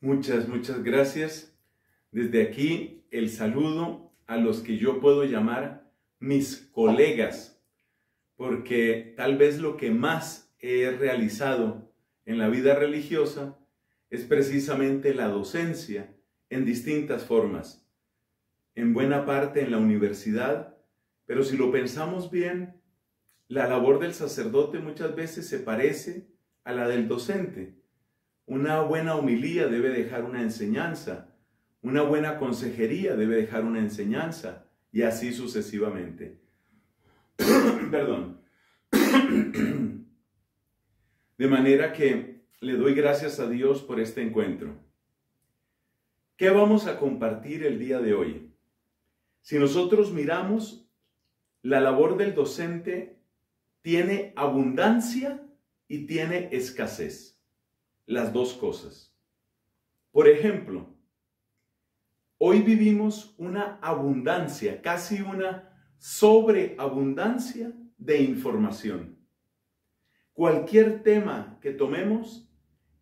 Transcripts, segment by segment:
Muchas, muchas gracias. Desde aquí el saludo a los que yo puedo llamar mis colegas, porque tal vez lo que más he realizado en la vida religiosa es precisamente la docencia en distintas formas. En buena parte en la universidad, pero si lo pensamos bien, la labor del sacerdote muchas veces se parece a la del docente. Una buena homilía debe dejar una enseñanza, una buena consejería debe dejar una enseñanza y así sucesivamente. Perdón. De manera que le doy gracias a Dios por este encuentro. ¿Qué vamos a compartir el día de hoy? Si nosotros miramos, la labor del docente tiene abundancia y tiene escasez las dos cosas. Por ejemplo, hoy vivimos una abundancia, casi una sobreabundancia de información. Cualquier tema que tomemos,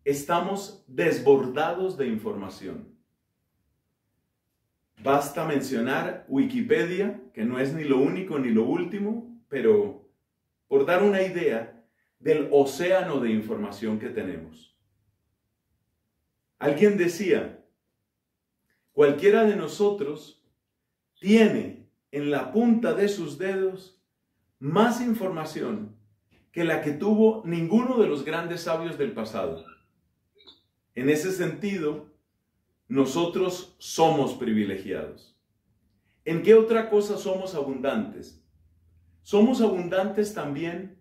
estamos desbordados de información. Basta mencionar Wikipedia, que no es ni lo único ni lo último, pero por dar una idea del océano de información que tenemos. Alguien decía, cualquiera de nosotros tiene en la punta de sus dedos más información que la que tuvo ninguno de los grandes sabios del pasado. En ese sentido, nosotros somos privilegiados. ¿En qué otra cosa somos abundantes? Somos abundantes también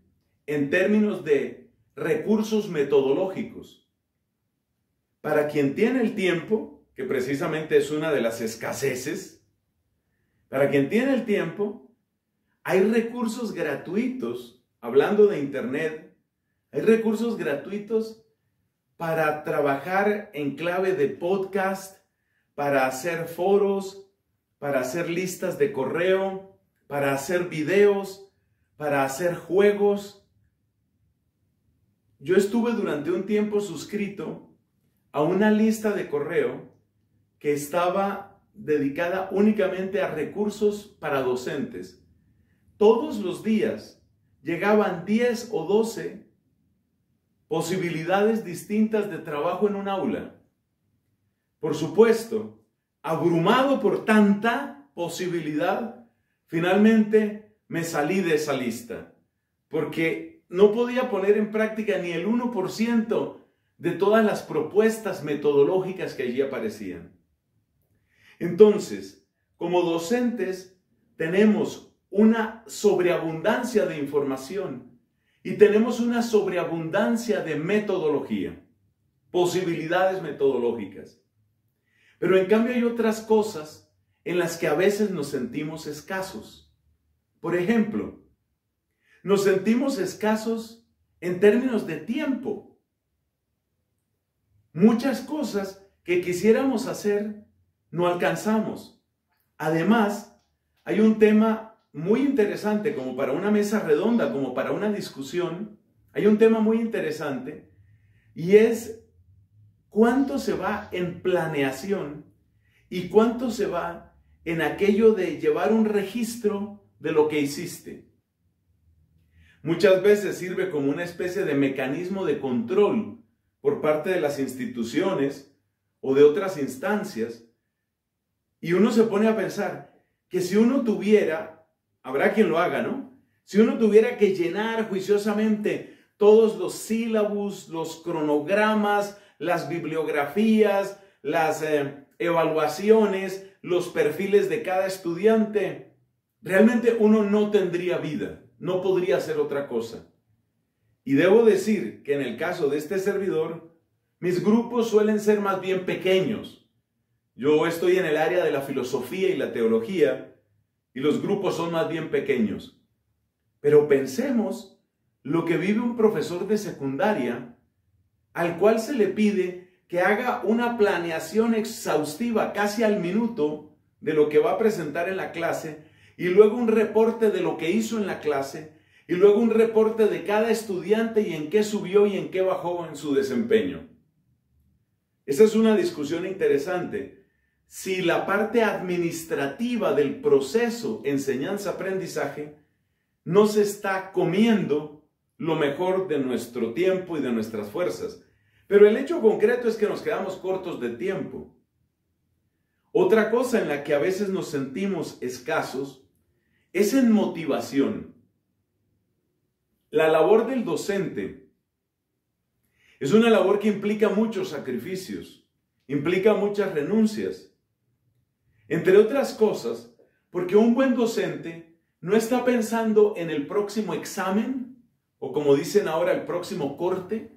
en términos de recursos metodológicos. Para quien tiene el tiempo, que precisamente es una de las escaseces, para quien tiene el tiempo, hay recursos gratuitos, hablando de Internet, hay recursos gratuitos para trabajar en clave de podcast, para hacer foros, para hacer listas de correo, para hacer videos, para hacer juegos. Yo estuve durante un tiempo suscrito a una lista de correo que estaba dedicada únicamente a recursos para docentes. Todos los días llegaban 10 o 12 posibilidades distintas de trabajo en un aula. Por supuesto, abrumado por tanta posibilidad, finalmente me salí de esa lista, porque no podía poner en práctica ni el 1% de todas las propuestas metodológicas que allí aparecían. Entonces, como docentes, tenemos una sobreabundancia de información y tenemos una sobreabundancia de metodología, posibilidades metodológicas. Pero en cambio hay otras cosas en las que a veces nos sentimos escasos. Por ejemplo, nos sentimos escasos en términos de tiempo muchas cosas que quisiéramos hacer no alcanzamos. Además, hay un tema muy interesante como para una mesa redonda, como para una discusión. Hay un tema muy interesante y es cuánto se va en planeación y cuánto se va en aquello de llevar un registro de lo que hiciste. Muchas veces sirve como una especie de mecanismo de control por parte de las instituciones o de otras instancias. Y uno se pone a pensar que si uno tuviera, habrá quien lo haga, ¿no? Si uno tuviera que llenar juiciosamente todos los sílabus, los cronogramas, las bibliografías, las eh, evaluaciones, los perfiles de cada estudiante, realmente uno no tendría vida, no podría hacer otra cosa. Y debo decir que en el caso de este servidor, mis grupos suelen ser más bien pequeños. Yo estoy en el área de la filosofía y la teología y los grupos son más bien pequeños. Pero pensemos lo que vive un profesor de secundaria al cual se le pide que haga una planeación exhaustiva casi al minuto de lo que va a presentar en la clase y luego un reporte de lo que hizo en la clase y luego un reporte de cada estudiante y en qué subió y en qué bajó en su desempeño. Esa es una discusión interesante. Si la parte administrativa del proceso enseñanza-aprendizaje no se está comiendo lo mejor de nuestro tiempo y de nuestras fuerzas. Pero el hecho concreto es que nos quedamos cortos de tiempo. Otra cosa en la que a veces nos sentimos escasos es en motivación. La labor del docente es una labor que implica muchos sacrificios, implica muchas renuncias. Entre otras cosas, porque un buen docente no está pensando en el próximo examen o como dicen ahora el próximo corte.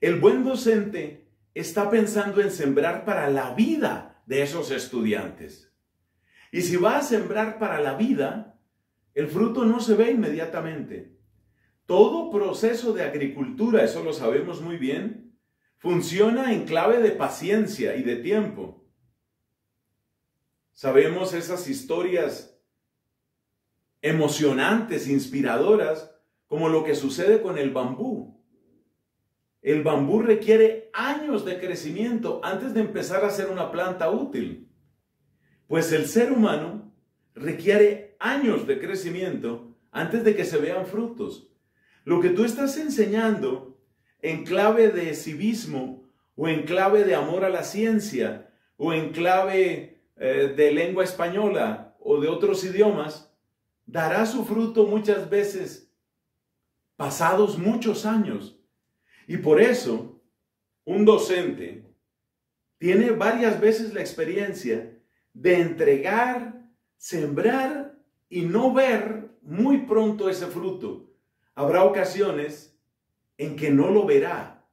El buen docente está pensando en sembrar para la vida de esos estudiantes. Y si va a sembrar para la vida, el fruto no se ve inmediatamente. Todo proceso de agricultura, eso lo sabemos muy bien, funciona en clave de paciencia y de tiempo. Sabemos esas historias emocionantes, inspiradoras, como lo que sucede con el bambú. El bambú requiere años de crecimiento antes de empezar a ser una planta útil. Pues el ser humano requiere años de crecimiento antes de que se vean frutos. Lo que tú estás enseñando en clave de civismo o en clave de amor a la ciencia o en clave eh, de lengua española o de otros idiomas, dará su fruto muchas veces pasados muchos años. Y por eso, un docente tiene varias veces la experiencia de entregar, sembrar y no ver muy pronto ese fruto. Habrá ocasiones en que no lo verá.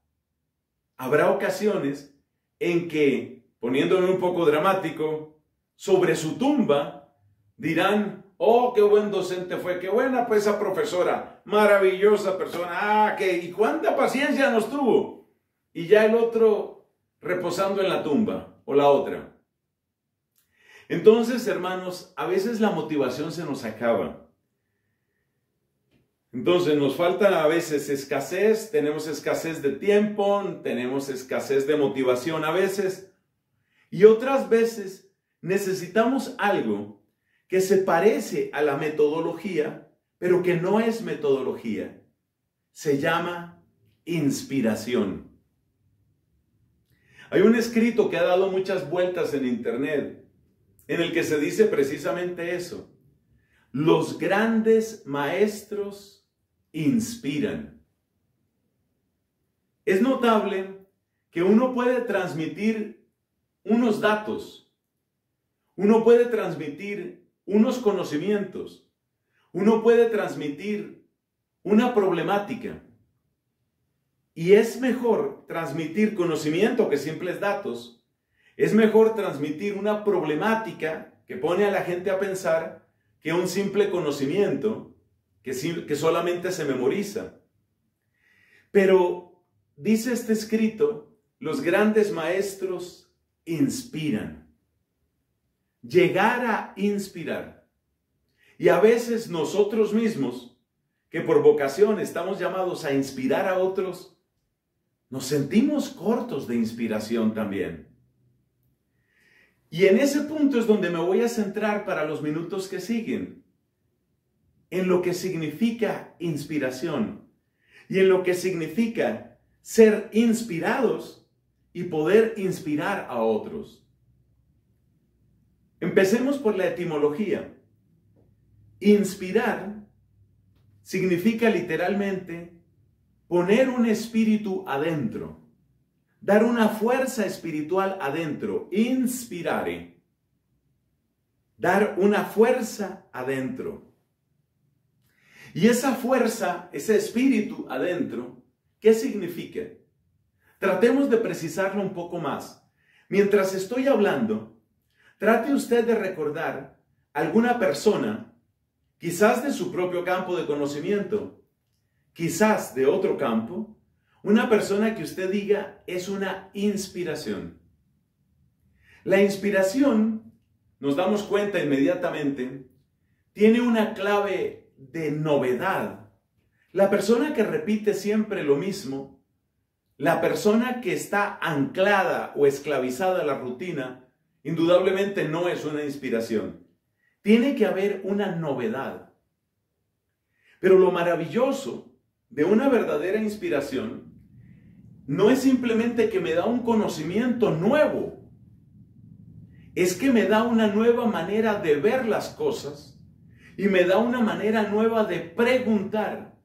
Habrá ocasiones en que, poniéndome un poco dramático, sobre su tumba dirán, oh, qué buen docente fue, qué buena pues esa profesora, maravillosa persona, ah, que, y cuánta paciencia nos tuvo. Y ya el otro reposando en la tumba, o la otra. Entonces, hermanos, a veces la motivación se nos acaba. Entonces nos falta a veces escasez, tenemos escasez de tiempo, tenemos escasez de motivación a veces y otras veces necesitamos algo que se parece a la metodología, pero que no es metodología. Se llama inspiración. Hay un escrito que ha dado muchas vueltas en internet en el que se dice precisamente eso. Los grandes maestros inspiran. Es notable que uno puede transmitir unos datos, uno puede transmitir unos conocimientos, uno puede transmitir una problemática. Y es mejor transmitir conocimiento que simples datos. Es mejor transmitir una problemática que pone a la gente a pensar que un simple conocimiento que, solamente se memoriza. Pero dice este escrito, los grandes maestros inspiran. Llegar a inspirar. Y a veces nosotros mismos, que por vocación estamos llamados a inspirar a otros, nos sentimos cortos de inspiración también. Y en ese punto es donde me voy a centrar para los minutos que siguen en lo que significa inspiración y en lo que significa ser inspirados y poder inspirar a otros. Empecemos por la etimología. Inspirar significa literalmente poner un espíritu adentro, dar una fuerza espiritual adentro, inspirare, dar una fuerza adentro. Y esa fuerza, ese espíritu adentro, ¿qué significa? Tratemos de precisarlo un poco más. Mientras estoy hablando, trate usted de recordar alguna persona, quizás de su propio campo de conocimiento, quizás de otro campo, una persona que usted diga es una inspiración. La inspiración, nos damos cuenta inmediatamente, tiene una clave de novedad. La persona que repite siempre lo mismo la persona que está anclada o esclavizada a la rutina, indudablemente no es una inspiración. Tiene que haber una novedad. Pero lo maravilloso de una verdadera inspiración no es simplemente que me da un conocimiento nuevo, es que me da una nueva manera de ver las cosas y me da una manera nueva de preguntar,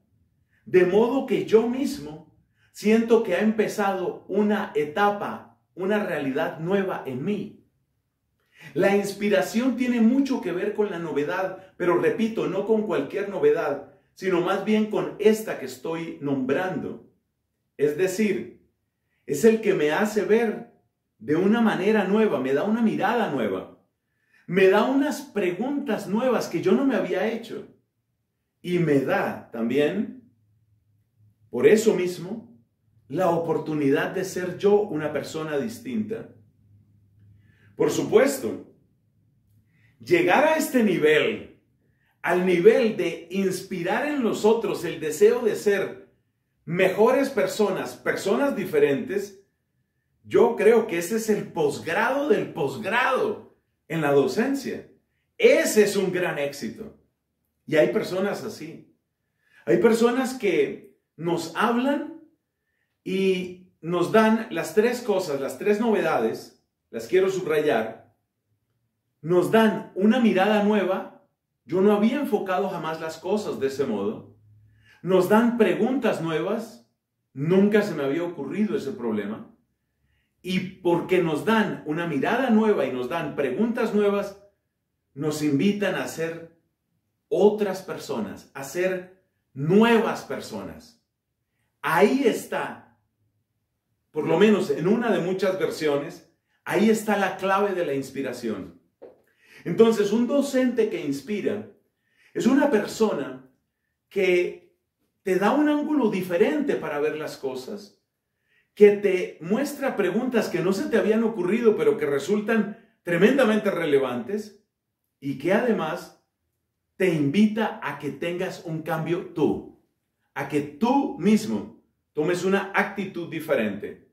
de modo que yo mismo siento que ha empezado una etapa, una realidad nueva en mí. La inspiración tiene mucho que ver con la novedad, pero repito, no con cualquier novedad, sino más bien con esta que estoy nombrando. Es decir, es el que me hace ver de una manera nueva, me da una mirada nueva, me da unas preguntas nuevas que yo no me había hecho y me da también, por eso mismo, la oportunidad de ser yo una persona distinta. Por supuesto, llegar a este nivel, al nivel de inspirar en los otros el deseo de ser mejores personas, personas diferentes, yo creo que ese es el posgrado del posgrado en la docencia. Ese es un gran éxito. Y hay personas así. Hay personas que nos hablan y nos dan las tres cosas, las tres novedades, las quiero subrayar. Nos dan una mirada nueva. Yo no había enfocado jamás las cosas de ese modo nos dan preguntas nuevas, nunca se me había ocurrido ese problema, y porque nos dan una mirada nueva y nos dan preguntas nuevas, nos invitan a ser otras personas, a ser nuevas personas. Ahí está, por lo menos en una de muchas versiones, ahí está la clave de la inspiración. Entonces, un docente que inspira es una persona que te da un ángulo diferente para ver las cosas, que te muestra preguntas que no se te habían ocurrido, pero que resultan tremendamente relevantes y que además te invita a que tengas un cambio tú, a que tú mismo tomes una actitud diferente.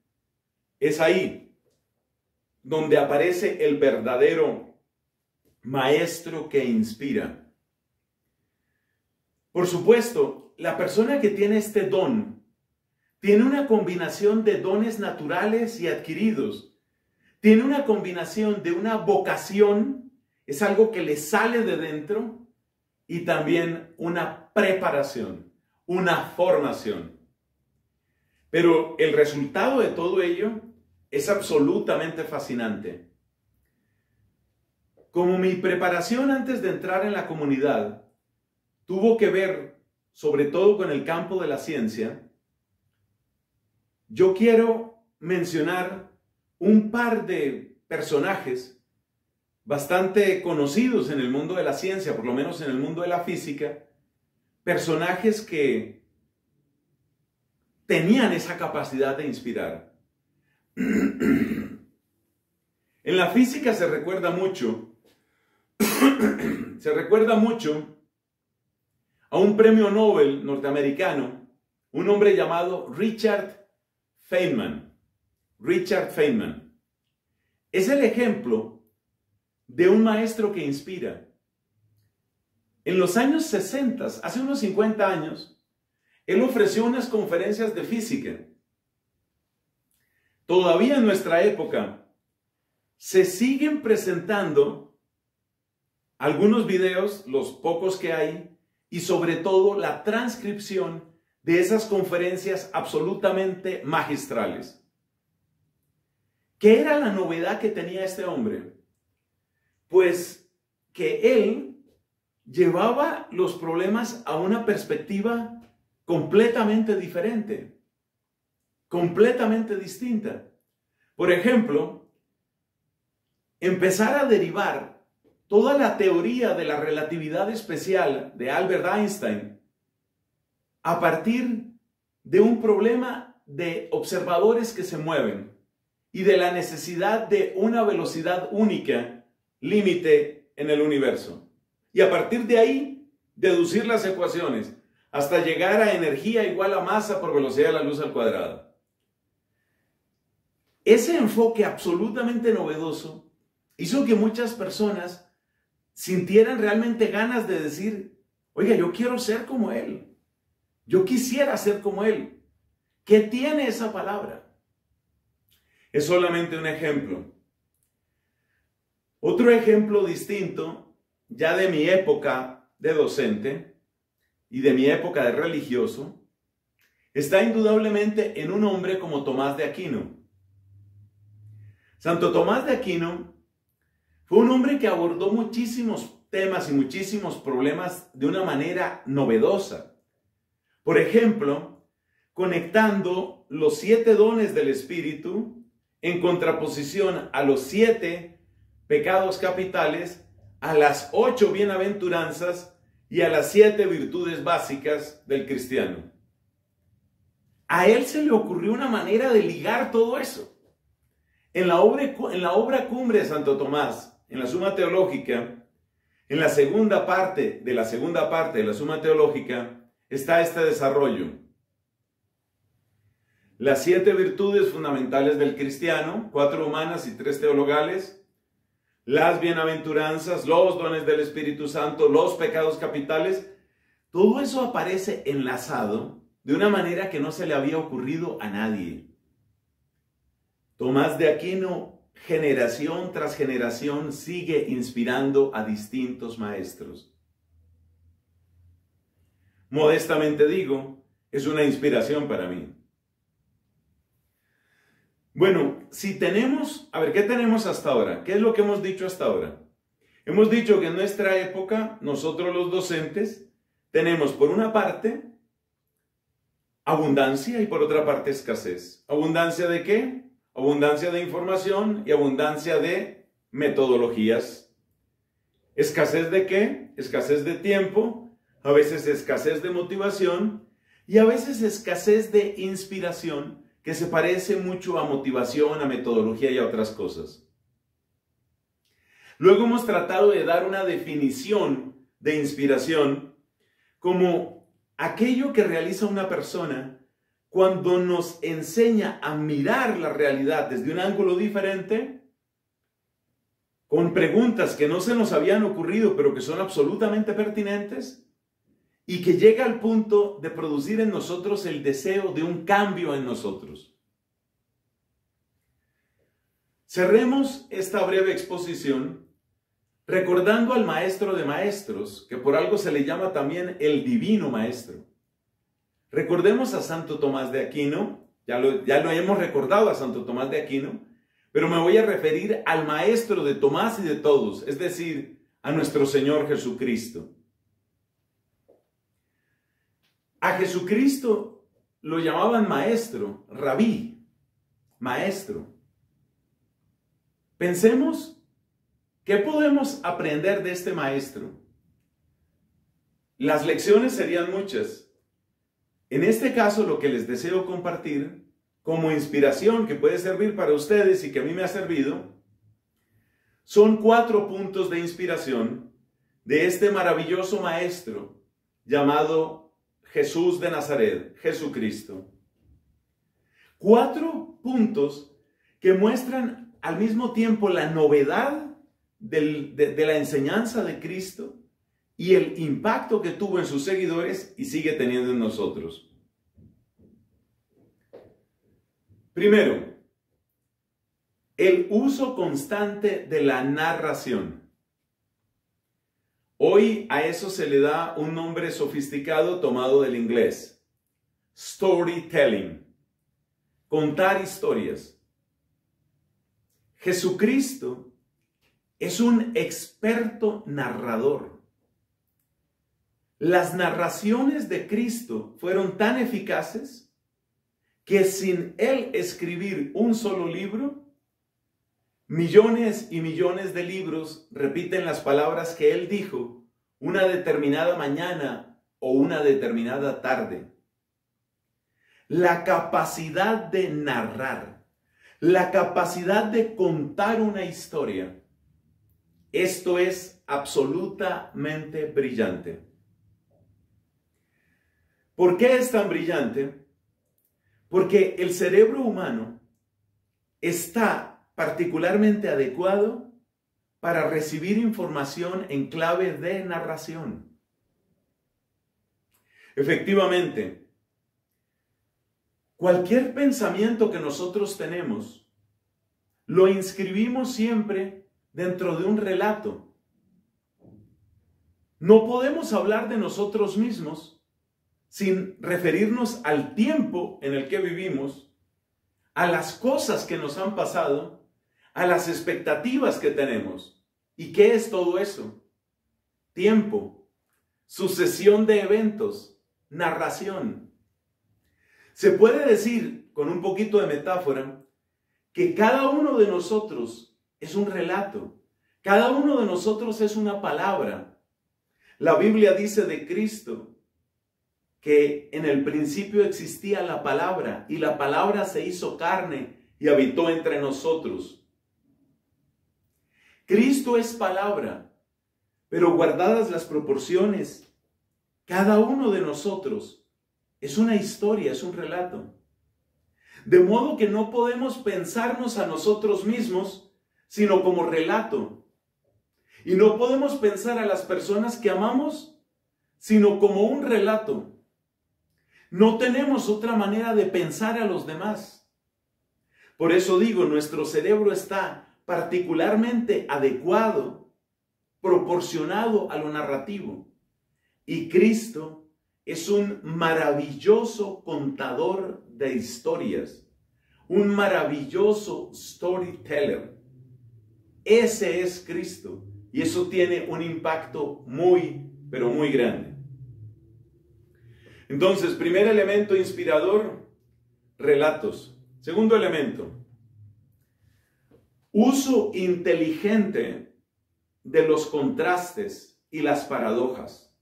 Es ahí donde aparece el verdadero maestro que inspira. Por supuesto, la persona que tiene este don tiene una combinación de dones naturales y adquiridos. Tiene una combinación de una vocación, es algo que le sale de dentro, y también una preparación, una formación. Pero el resultado de todo ello es absolutamente fascinante. Como mi preparación antes de entrar en la comunidad tuvo que ver sobre todo con el campo de la ciencia, yo quiero mencionar un par de personajes bastante conocidos en el mundo de la ciencia, por lo menos en el mundo de la física, personajes que tenían esa capacidad de inspirar. en la física se recuerda mucho, se recuerda mucho a un premio Nobel norteamericano, un hombre llamado Richard Feynman. Richard Feynman. Es el ejemplo de un maestro que inspira. En los años 60, hace unos 50 años, él ofreció unas conferencias de física. Todavía en nuestra época se siguen presentando algunos videos, los pocos que hay, y sobre todo la transcripción de esas conferencias absolutamente magistrales. ¿Qué era la novedad que tenía este hombre? Pues que él llevaba los problemas a una perspectiva completamente diferente, completamente distinta. Por ejemplo, empezar a derivar toda la teoría de la relatividad especial de Albert Einstein a partir de un problema de observadores que se mueven y de la necesidad de una velocidad única, límite en el universo. Y a partir de ahí, deducir las ecuaciones hasta llegar a energía igual a masa por velocidad de la luz al cuadrado. ese enfoque absolutamente novedoso hizo que muchas personas sintieran realmente ganas de decir, oiga, yo quiero ser como Él. Yo quisiera ser como Él. ¿Qué tiene esa palabra? Es solamente un ejemplo. Otro ejemplo distinto, ya de mi época de docente y de mi época de religioso, está indudablemente en un hombre como Tomás de Aquino. Santo Tomás de Aquino fue un hombre que abordó muchísimos temas y muchísimos problemas de una manera novedosa. Por ejemplo, conectando los siete dones del Espíritu en contraposición a los siete pecados capitales, a las ocho bienaventuranzas y a las siete virtudes básicas del cristiano. A él se le ocurrió una manera de ligar todo eso. En la obra, en la obra cumbre de Santo Tomás, en la Suma Teológica, en la segunda parte de la segunda parte de la Suma Teológica, está este desarrollo. Las siete virtudes fundamentales del cristiano, cuatro humanas y tres teologales, las bienaventuranzas, los dones del Espíritu Santo, los pecados capitales, todo eso aparece enlazado de una manera que no se le había ocurrido a nadie. Tomás de Aquino, generación tras generación, sigue inspirando a distintos maestros. Modestamente digo, es una inspiración para mí. Bueno, si tenemos, a ver, ¿qué tenemos hasta ahora? ¿Qué es lo que hemos dicho hasta ahora? Hemos dicho que en nuestra época, nosotros los docentes, tenemos por una parte abundancia y por otra parte escasez. ¿Abundancia de qué? Abundancia de información y abundancia de metodologías. ¿Escasez de qué? Escasez de tiempo, a veces escasez de motivación y a veces escasez de inspiración que se parece mucho a motivación, a metodología y a otras cosas. Luego hemos tratado de dar una definición de inspiración como aquello que realiza una persona cuando nos enseña a mirar la realidad desde un ángulo diferente, con preguntas que no se nos habían ocurrido, pero que son absolutamente pertinentes, y que llega al punto de producir en nosotros el deseo de un cambio en nosotros. Cerremos esta breve exposición recordando al maestro de maestros, que por algo se le llama también el divino maestro. Recordemos a Santo Tomás de Aquino, ya lo, ya lo hemos recordado a Santo Tomás de Aquino, pero me voy a referir al maestro de Tomás y de todos, es decir, a nuestro Señor Jesucristo. A Jesucristo lo llamaban maestro, rabí, maestro. Pensemos, ¿qué podemos aprender de este maestro? Las lecciones serían muchas. En este caso, lo que les deseo compartir como inspiración que puede servir para ustedes y que a mí me ha servido, son cuatro puntos de inspiración de este maravilloso maestro llamado Jesús de Nazaret, Jesucristo. Cuatro puntos que muestran al mismo tiempo la novedad de, la enseñanza de Cristo y el impacto que tuvo en sus seguidores y sigue teniendo en nosotros. Primero, el uso constante de la narración. Hoy a eso se le da un nombre sofisticado tomado del inglés. Storytelling. Contar historias. Jesucristo es un experto narrador. Las narraciones de Cristo fueron tan eficaces que sin él escribir un solo libro, Millones y millones de libros repiten las palabras que él dijo una determinada mañana o una determinada tarde. La capacidad de narrar, la capacidad de contar una historia, esto es absolutamente brillante. ¿Por qué es tan brillante? Porque el cerebro humano está particularmente adecuado para recibir información en clave de narración. Efectivamente, cualquier pensamiento que nosotros tenemos, lo inscribimos siempre dentro de un relato. No podemos hablar de nosotros mismos sin referirnos al tiempo en el que vivimos, a las cosas que nos han pasado, a las expectativas que tenemos. ¿Y qué es todo eso? Tiempo, sucesión de eventos, narración. Se puede decir, con un poquito de metáfora, que cada uno de nosotros es un relato, cada uno de nosotros es una palabra. La Biblia dice de Cristo que en el principio existía la palabra y la palabra se hizo carne y habitó entre nosotros. Cristo es palabra, pero guardadas las proporciones, cada uno de nosotros es una historia, es un relato. De modo que no podemos pensarnos a nosotros mismos, sino como relato. Y no podemos pensar a las personas que amamos, sino como un relato. No tenemos otra manera de pensar a los demás. Por eso digo, nuestro cerebro está particularmente adecuado, proporcionado a lo narrativo. Y Cristo es un maravilloso contador de historias, un maravilloso storyteller. Ese es Cristo y eso tiene un impacto muy, pero muy grande. Entonces, primer elemento inspirador, relatos. Segundo elemento, uso inteligente de los contrastes y las paradojas.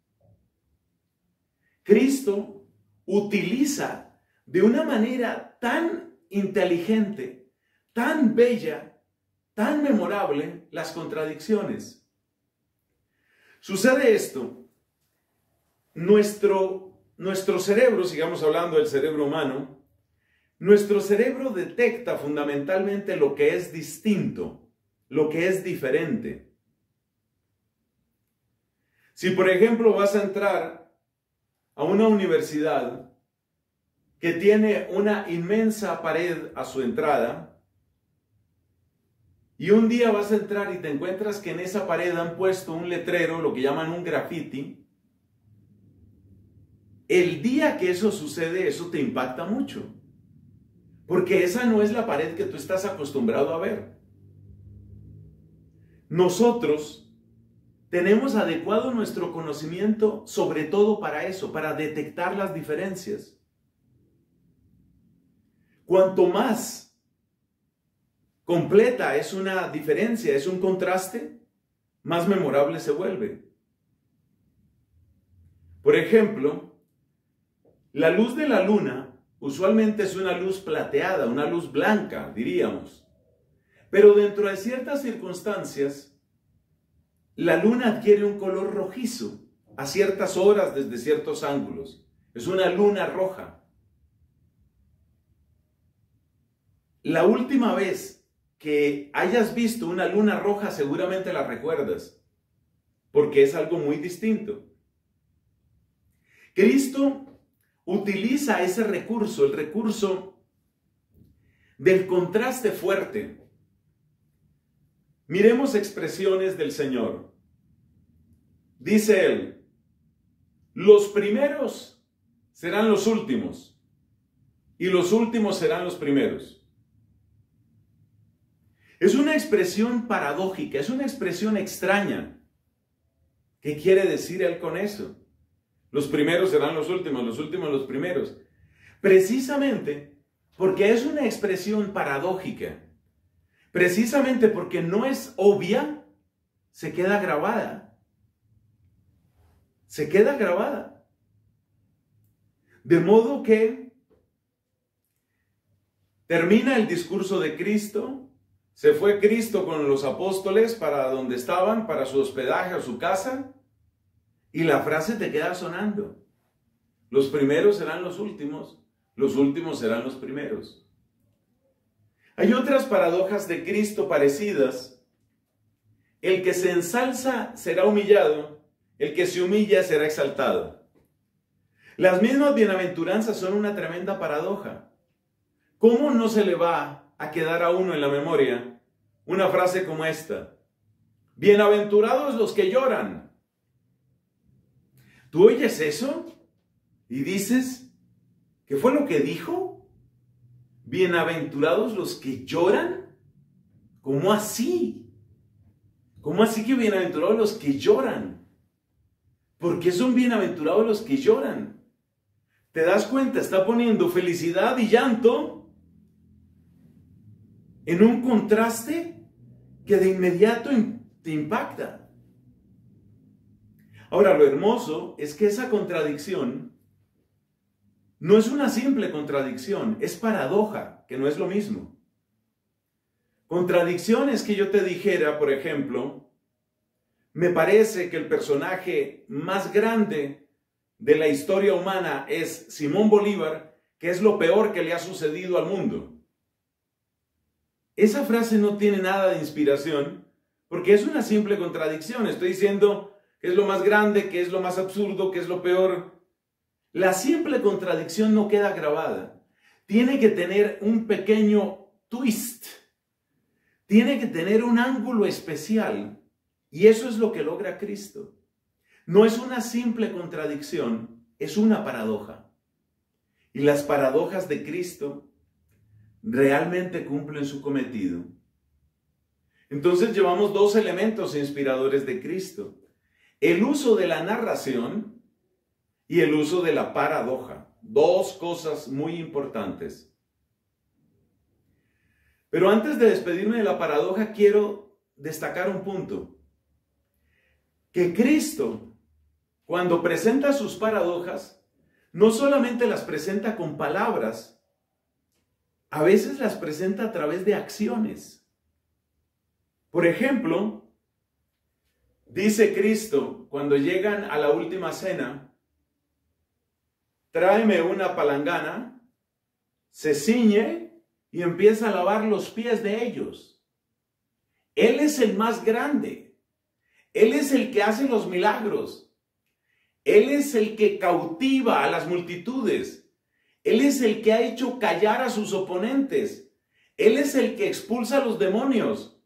Cristo utiliza de una manera tan inteligente, tan bella, tan memorable las contradicciones. Sucede esto, nuestro nuestro cerebro, sigamos hablando del cerebro humano, nuestro cerebro detecta fundamentalmente lo que es distinto, lo que es diferente. Si por ejemplo vas a entrar a una universidad que tiene una inmensa pared a su entrada, y un día vas a entrar y te encuentras que en esa pared han puesto un letrero, lo que llaman un graffiti, el día que eso sucede, eso te impacta mucho. Porque esa no es la pared que tú estás acostumbrado a ver. Nosotros tenemos adecuado nuestro conocimiento sobre todo para eso, para detectar las diferencias. Cuanto más completa es una diferencia, es un contraste, más memorable se vuelve. Por ejemplo, la luz de la luna usualmente es una luz plateada, una luz blanca, diríamos. Pero dentro de ciertas circunstancias, la luna adquiere un color rojizo a ciertas horas desde ciertos ángulos. Es una luna roja. La última vez que hayas visto una luna roja seguramente la recuerdas, porque es algo muy distinto. Cristo utiliza ese recurso, el recurso del contraste fuerte. Miremos expresiones del Señor. Dice él, los primeros serán los últimos y los últimos serán los primeros. Es una expresión paradójica, es una expresión extraña. ¿Qué quiere decir él con eso? Los primeros serán los últimos, los últimos los primeros. Precisamente porque es una expresión paradójica. Precisamente porque no es obvia, se queda grabada. Se queda grabada. De modo que termina el discurso de Cristo, se fue Cristo con los apóstoles para donde estaban, para su hospedaje o su casa, y la frase te queda sonando. Los primeros serán los últimos, los últimos serán los primeros. Hay otras paradojas de Cristo parecidas. El que se ensalza será humillado, el que se humilla será exaltado. Las mismas bienaventuranzas son una tremenda paradoja. ¿Cómo no se le va a quedar a uno en la memoria una frase como esta? Bienaventurados los que lloran. ¿Tú oyes eso? Y dices, ¿qué fue lo que dijo? Bienaventurados los que lloran. ¿Cómo así? ¿Cómo así que bienaventurados los que lloran? ¿Por qué son bienaventurados los que lloran? ¿Te das cuenta? Está poniendo felicidad y llanto en un contraste que de inmediato te impacta. Ahora, lo hermoso es que esa contradicción no es una simple contradicción, es paradoja, que no es lo mismo. Contradicción es que yo te dijera, por ejemplo, me parece que el personaje más grande de la historia humana es Simón Bolívar, que es lo peor que le ha sucedido al mundo. Esa frase no tiene nada de inspiración porque es una simple contradicción. Estoy diciendo que es lo más grande, que es lo más absurdo, que es lo peor. La simple contradicción no queda grabada. Tiene que tener un pequeño twist. Tiene que tener un ángulo especial. Y eso es lo que logra Cristo. No es una simple contradicción, es una paradoja. Y las paradojas de Cristo realmente cumplen su cometido. Entonces llevamos dos elementos inspiradores de Cristo. El uso de la narración y el uso de la paradoja. Dos cosas muy importantes. Pero antes de despedirme de la paradoja, quiero destacar un punto. Que Cristo, cuando presenta sus paradojas, no solamente las presenta con palabras, a veces las presenta a través de acciones. Por ejemplo, dice Cristo, cuando llegan a la última cena, tráeme una palangana, se ciñe y empieza a lavar los pies de ellos. Él es el más grande. Él es el que hace los milagros. Él es el que cautiva a las multitudes. Él es el que ha hecho callar a sus oponentes. Él es el que expulsa a los demonios.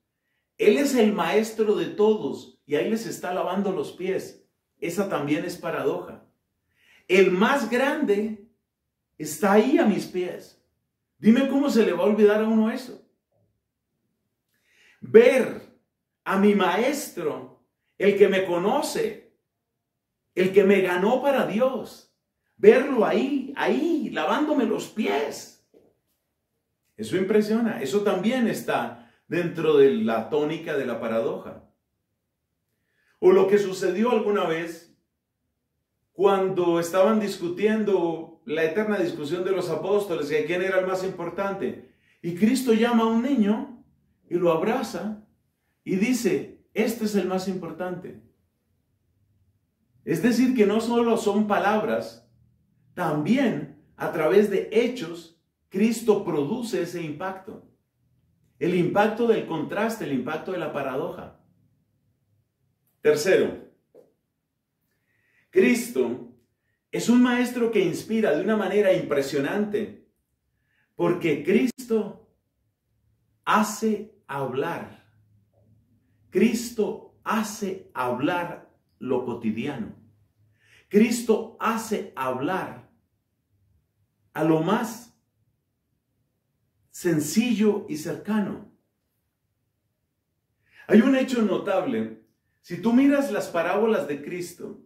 Él es el maestro de todos y ahí les está lavando los pies. Esa también es paradoja el más grande está ahí a mis pies. Dime cómo se le va a olvidar a uno eso. Ver a mi maestro, el que me conoce, el que me ganó para Dios, verlo ahí, ahí, lavándome los pies. Eso impresiona, eso también está dentro de la tónica de la paradoja. O lo que sucedió alguna vez cuando estaban discutiendo la eterna discusión de los apóstoles de quién era el más importante. Y Cristo llama a un niño y lo abraza y dice, este es el más importante. Es decir, que no solo son palabras, también a través de hechos, Cristo produce ese impacto. El impacto del contraste, el impacto de la paradoja. Tercero, Cristo es un maestro que inspira de una manera impresionante, porque Cristo hace hablar. Cristo hace hablar lo cotidiano. Cristo hace hablar a lo más sencillo y cercano. Hay un hecho notable. Si tú miras las parábolas de Cristo,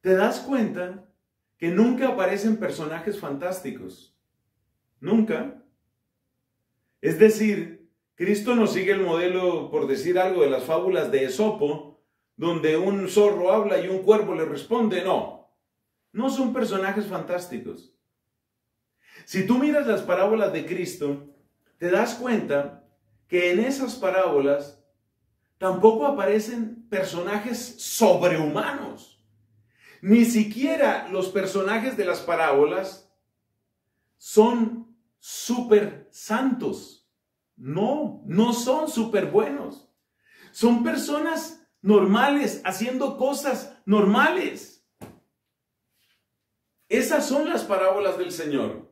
te das cuenta que nunca aparecen personajes fantásticos. Nunca. Es decir, Cristo nos sigue el modelo, por decir algo, de las fábulas de Esopo, donde un zorro habla y un cuervo le responde. No, no son personajes fantásticos. Si tú miras las parábolas de Cristo, te das cuenta que en esas parábolas tampoco aparecen personajes sobrehumanos. Ni siquiera los personajes de las parábolas son súper santos. No, no son súper buenos. Son personas normales haciendo cosas normales. Esas son las parábolas del Señor.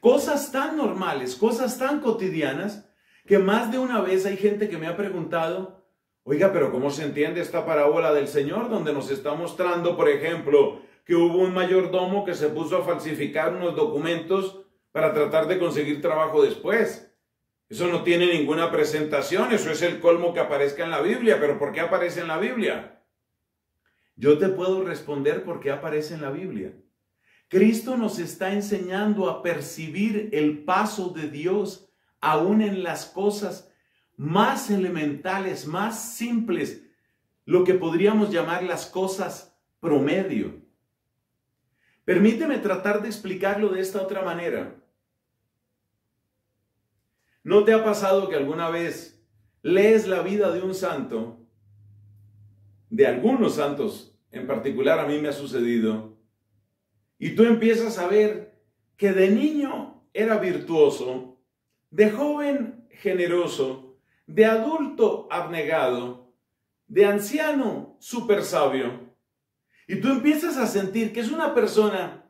Cosas tan normales, cosas tan cotidianas, que más de una vez hay gente que me ha preguntado, oiga, pero ¿cómo se entiende esta parábola del Señor donde nos está mostrando, por ejemplo, que hubo un mayordomo que se puso a falsificar unos documentos para tratar de conseguir trabajo después? Eso no tiene ninguna presentación, eso es el colmo que aparezca en la Biblia, pero ¿por qué aparece en la Biblia? Yo te puedo responder por qué aparece en la Biblia. Cristo nos está enseñando a percibir el paso de Dios aún en las cosas más elementales, más simples, lo que podríamos llamar las cosas promedio. Permíteme tratar de explicarlo de esta otra manera. ¿No te ha pasado que alguna vez lees la vida de un santo, de algunos santos en particular a mí me ha sucedido, y tú empiezas a ver que de niño era virtuoso, de joven generoso, de adulto abnegado, de anciano súper sabio, y tú empiezas a sentir que es una persona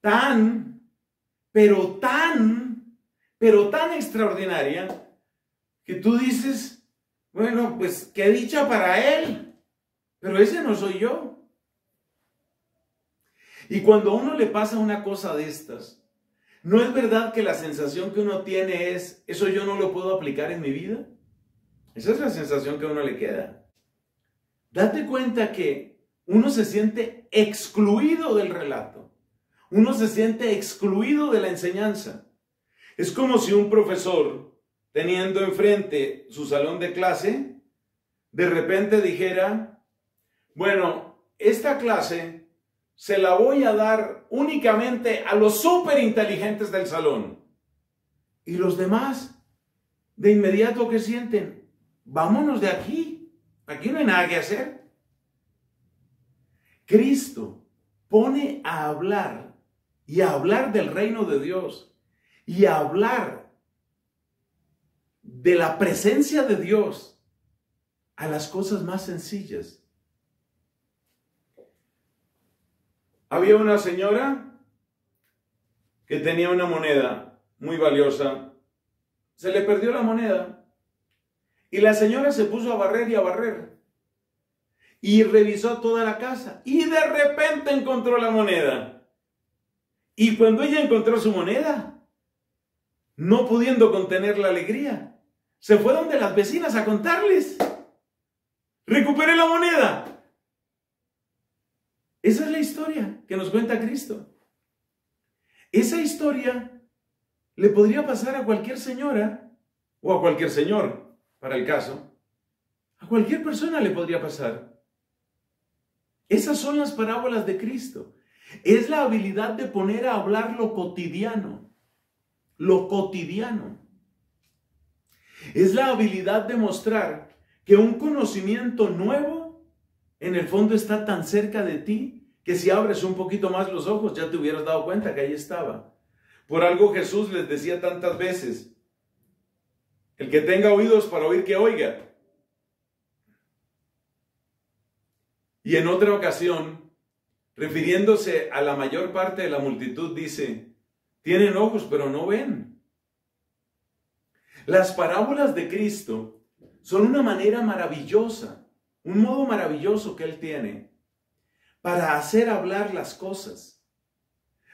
tan, pero tan pero tan extraordinaria que tú dices, bueno, pues qué dicha para él, pero ese no soy yo. Y cuando a uno le pasa una cosa de estas, ¿no es verdad que la sensación que uno tiene es, eso yo no lo puedo aplicar en mi vida? Esa es la sensación que a uno le queda. Date cuenta que uno se siente excluido del relato. Uno se siente excluido de la enseñanza. Es como si un profesor, teniendo enfrente su salón de clase, de repente dijera, bueno, esta clase se la voy a dar únicamente a los súper inteligentes del salón. Y los demás, de inmediato que sienten, vámonos de aquí, aquí no hay nada que hacer. Cristo pone a hablar y a hablar del reino de Dios y hablar de la presencia de Dios a las cosas más sencillas. Había una señora que tenía una moneda muy valiosa. Se le perdió la moneda. Y la señora se puso a barrer y a barrer. Y revisó toda la casa. Y de repente encontró la moneda. Y cuando ella encontró su moneda, no pudiendo contener la alegría, se fue donde las vecinas a contarles. Recuperé la moneda. Esa es la historia que nos cuenta Cristo. Esa historia le podría pasar a cualquier señora o a cualquier señor, para el caso. A cualquier persona le podría pasar. Esas son las parábolas de Cristo. Es la habilidad de poner a hablar lo cotidiano lo cotidiano. Es la habilidad de mostrar que un conocimiento nuevo en el fondo está tan cerca de ti que si abres un poquito más los ojos ya te hubieras dado cuenta que ahí estaba. Por algo Jesús les decía tantas veces, el que tenga oídos para oír que oiga. Y en otra ocasión, refiriéndose a la mayor parte de la multitud, dice, tienen ojos, pero no ven. Las parábolas de Cristo son una manera maravillosa, un modo maravilloso que Él tiene para hacer hablar las cosas.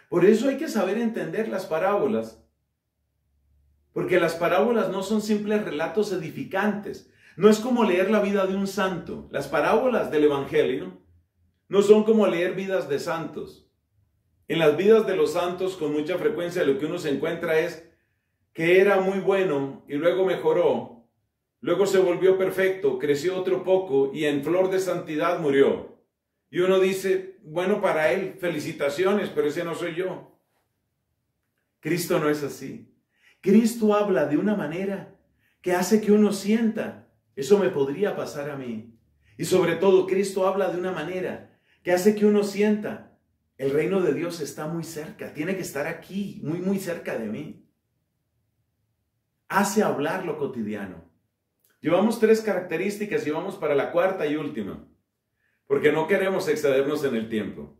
Por eso hay que saber entender las parábolas, porque las parábolas no son simples relatos edificantes, no es como leer la vida de un santo. Las parábolas del Evangelio no son como leer vidas de santos. En las vidas de los santos con mucha frecuencia lo que uno se encuentra es que era muy bueno y luego mejoró, luego se volvió perfecto, creció otro poco y en flor de santidad murió. Y uno dice, bueno, para él, felicitaciones, pero ese no soy yo. Cristo no es así. Cristo habla de una manera que hace que uno sienta, eso me podría pasar a mí. Y sobre todo, Cristo habla de una manera que hace que uno sienta, el reino de Dios está muy cerca, tiene que estar aquí, muy, muy cerca de mí. hace hablar lo cotidiano. Llevamos tres características y vamos para la cuarta y última, porque no queremos excedernos en el tiempo.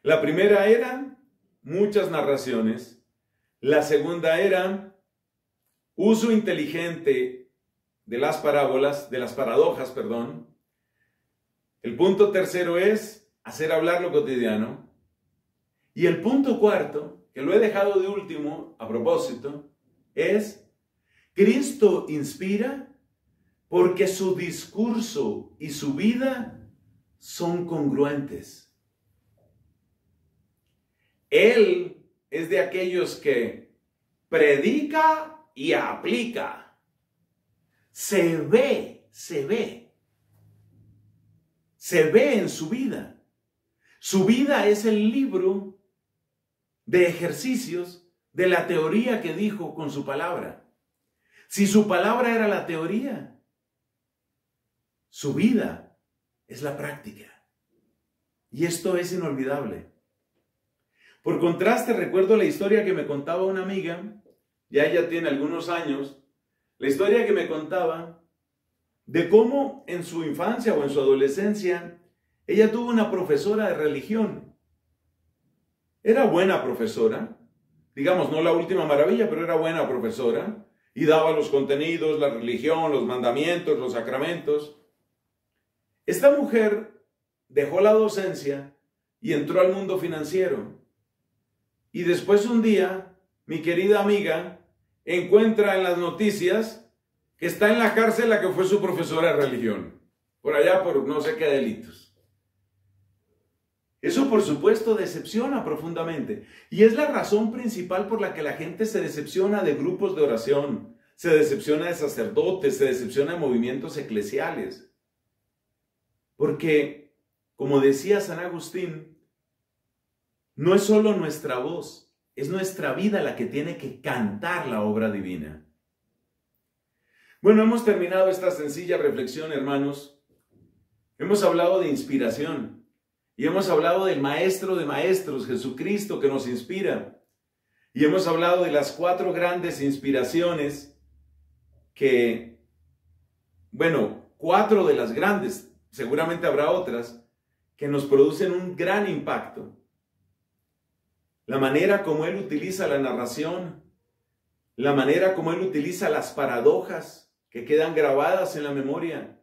La primera era muchas narraciones. La segunda era uso inteligente de las parábolas, de las paradojas, perdón. El punto tercero es hacer hablar lo cotidiano. Y el punto cuarto, que lo he dejado de último a propósito, es Cristo inspira porque su discurso y su vida son congruentes. Él es de aquellos que predica y aplica. Se ve, se ve. Se ve en su vida. Su vida es el libro de ejercicios de la teoría que dijo con su palabra. Si su palabra era la teoría, su vida es la práctica. Y esto es inolvidable. Por contraste, recuerdo la historia que me contaba una amiga, ya ella tiene algunos años, la historia que me contaba de cómo en su infancia o en su adolescencia ella tuvo una profesora de religión. Era buena profesora, digamos, no la última maravilla, pero era buena profesora y daba los contenidos, la religión, los mandamientos, los sacramentos. Esta mujer dejó la docencia y entró al mundo financiero. Y después un día, mi querida amiga encuentra en las noticias que está en la cárcel la que fue su profesora de religión, por allá por no sé qué delitos. Eso por supuesto decepciona profundamente y es la razón principal por la que la gente se decepciona de grupos de oración, se decepciona de sacerdotes, se decepciona de movimientos eclesiales. Porque, como decía San Agustín, no es solo nuestra voz, es nuestra vida la que tiene que cantar la obra divina. Bueno, hemos terminado esta sencilla reflexión, hermanos. Hemos hablado de inspiración y hemos hablado del Maestro de Maestros, Jesucristo, que nos inspira. Y hemos hablado de las cuatro grandes inspiraciones que, bueno, cuatro de las grandes, seguramente habrá otras, que nos producen un gran impacto la manera como él utiliza la narración, la manera como él utiliza las paradojas que quedan grabadas en la memoria,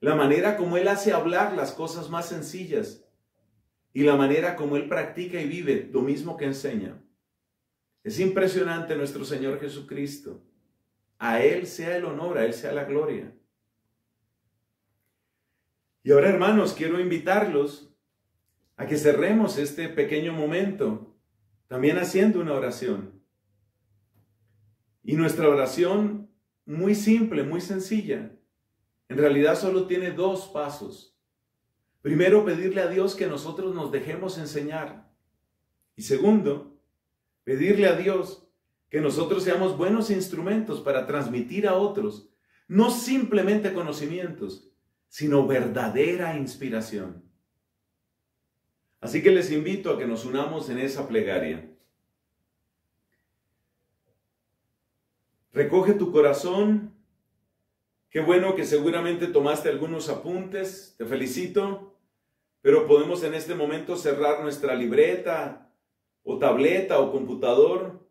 la manera como él hace hablar las cosas más sencillas y la manera como él practica y vive lo mismo que enseña. Es impresionante nuestro Señor Jesucristo. A Él sea el honor, a Él sea la gloria. Y ahora, hermanos, quiero invitarlos a que cerremos este pequeño momento también haciendo una oración. Y nuestra oración, muy simple, muy sencilla, en realidad solo tiene dos pasos. Primero, pedirle a Dios que nosotros nos dejemos enseñar. Y segundo, pedirle a Dios que nosotros seamos buenos instrumentos para transmitir a otros, no simplemente conocimientos, sino verdadera inspiración. Así que les invito a que nos unamos en esa plegaria. Recoge tu corazón. Qué bueno que seguramente tomaste algunos apuntes. Te felicito. Pero podemos en este momento cerrar nuestra libreta o tableta o computador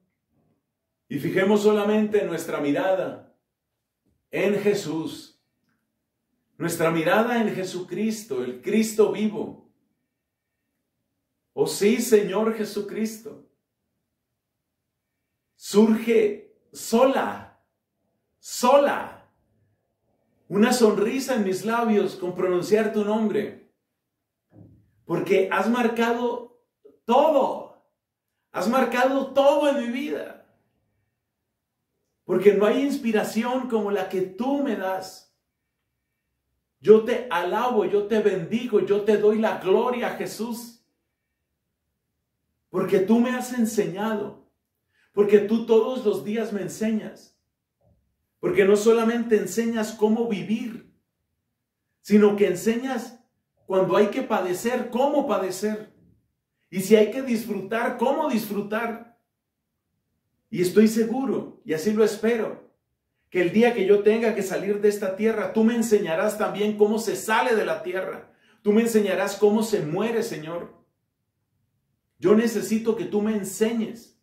y fijemos solamente nuestra mirada en Jesús. Nuestra mirada en Jesucristo, el Cristo vivo Oh sí, Señor Jesucristo. Surge sola, sola, una sonrisa en mis labios con pronunciar tu nombre. Porque has marcado todo. Has marcado todo en mi vida. Porque no hay inspiración como la que tú me das. Yo te alabo, yo te bendigo, yo te doy la gloria, Jesús. Porque tú me has enseñado. Porque tú todos los días me enseñas. Porque no solamente enseñas cómo vivir, sino que enseñas cuando hay que padecer, cómo padecer. Y si hay que disfrutar, cómo disfrutar. Y estoy seguro, y así lo espero, que el día que yo tenga que salir de esta tierra, tú me enseñarás también cómo se sale de la tierra. Tú me enseñarás cómo se muere, Señor. Yo necesito que tú me enseñes.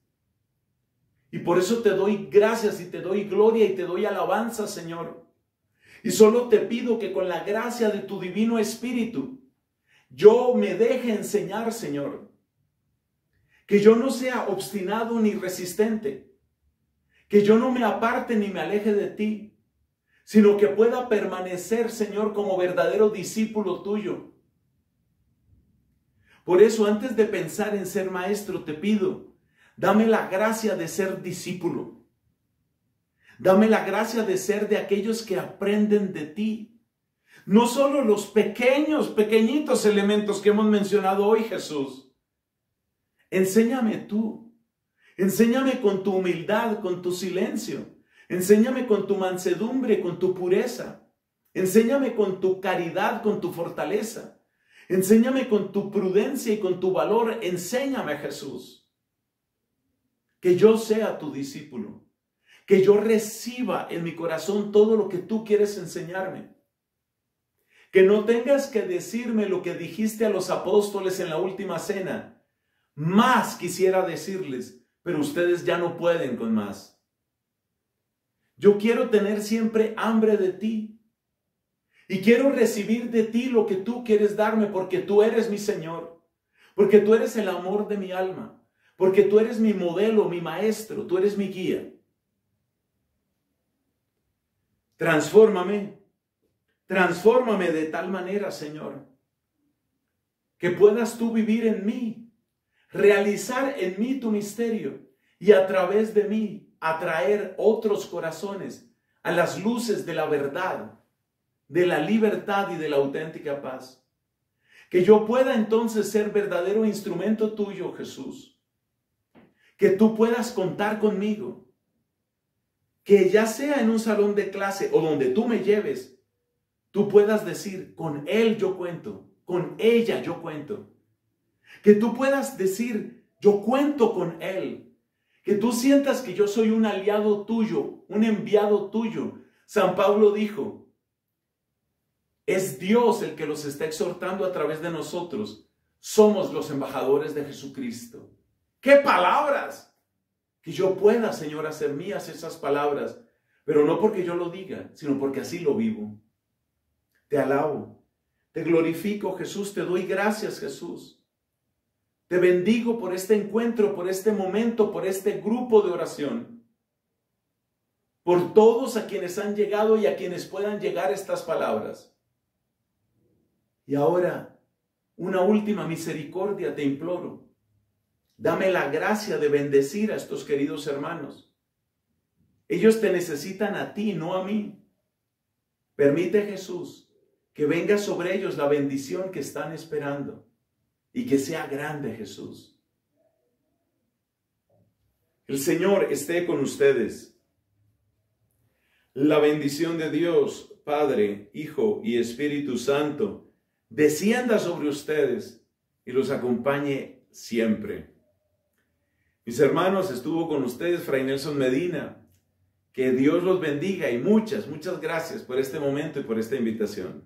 Y por eso te doy gracias y te doy gloria y te doy alabanza, Señor. Y solo te pido que con la gracia de tu divino Espíritu, yo me deje enseñar, Señor. Que yo no sea obstinado ni resistente. Que yo no me aparte ni me aleje de ti, sino que pueda permanecer, Señor, como verdadero discípulo tuyo. Por eso, antes de pensar en ser maestro, te pido, dame la gracia de ser discípulo. Dame la gracia de ser de aquellos que aprenden de ti. No solo los pequeños, pequeñitos elementos que hemos mencionado hoy, Jesús. Enséñame tú. Enséñame con tu humildad, con tu silencio. Enséñame con tu mansedumbre, con tu pureza. Enséñame con tu caridad, con tu fortaleza. Enséñame con tu prudencia y con tu valor. Enséñame, Jesús. Que yo sea tu discípulo que yo reciba en mi corazón todo lo que tú quieres enseñarme. Que no tengas que decirme lo que dijiste a los apóstoles en la última cena. Más quisiera decirles, pero ustedes ya no pueden con más. Yo quiero tener siempre hambre de ti. Y quiero recibir de ti lo que tú quieres darme porque tú eres mi Señor. Porque tú eres el amor de mi alma. Porque tú eres mi modelo, mi maestro. Tú eres mi guía. Transfórmame. Transfórmame de tal manera, Señor, que puedas tú vivir en mí, realizar en mí tu misterio y a través de mí atraer otros corazones a las luces de la verdad, de la libertad y de la auténtica paz. Que yo pueda entonces ser verdadero instrumento tuyo, Jesús. Que tú puedas contar conmigo que ya sea en un salón de clase o donde tú me lleves, tú puedas decir, con él yo cuento, con ella yo cuento. Que tú puedas decir, yo cuento con él. Que tú sientas que yo soy un aliado tuyo, un enviado tuyo. San Pablo dijo, es Dios el que los está exhortando a través de nosotros. Somos los embajadores de Jesucristo. ¡Qué palabras! Que yo pueda, Señor, hacer mías esas palabras, pero no porque yo lo diga, sino porque así lo vivo. Te alabo, te glorifico, Jesús, te doy gracias, Jesús. Te bendigo por este encuentro, por este momento, por este grupo de oración. Por todos a quienes han llegado y a quienes puedan llegar estas palabras. Y ahora, una última misericordia te imploro Dame la gracia de bendecir a estos queridos hermanos. Ellos te necesitan a ti, no a mí. Permite Jesús que venga sobre ellos la bendición que están esperando y que sea grande Jesús. El Señor esté con ustedes. La bendición de Dios, Padre, Hijo y Espíritu Santo, descienda sobre ustedes y los acompañe siempre. Mis hermanos, estuvo con ustedes Fray Nelson Medina. Que Dios los bendiga y muchas, muchas gracias por este momento y por esta invitación.